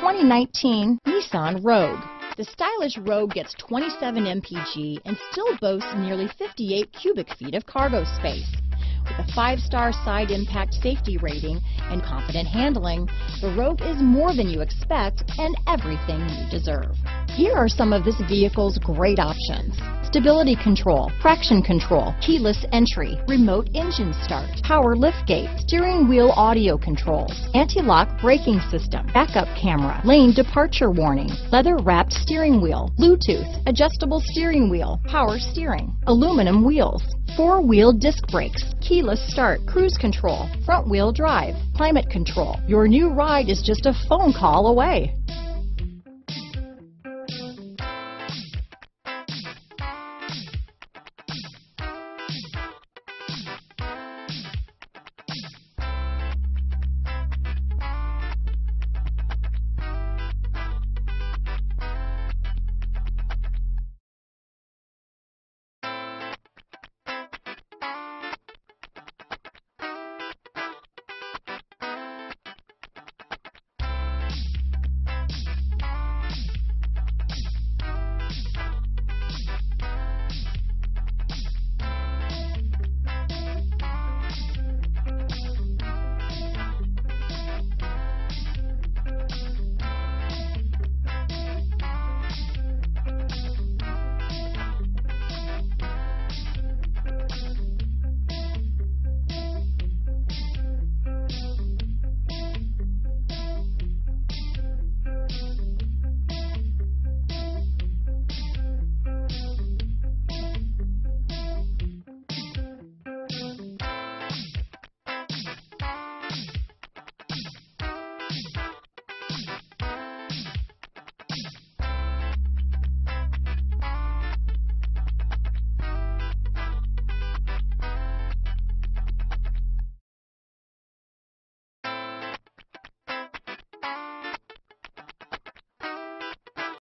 2019 Nissan Rogue. The stylish Rogue gets 27 mpg and still boasts nearly 58 cubic feet of cargo space. With a five-star side impact safety rating and confident handling, the Rogue is more than you expect and everything you deserve. Here are some of this vehicle's great options. Stability control, traction control, keyless entry, remote engine start, power liftgate, steering wheel audio controls, anti-lock braking system, backup camera, lane departure warning, leather wrapped steering wheel, Bluetooth, adjustable steering wheel, power steering, aluminum wheels, four-wheel disc brakes, keyless start, cruise control, front wheel drive, climate control. Your new ride is just a phone call away.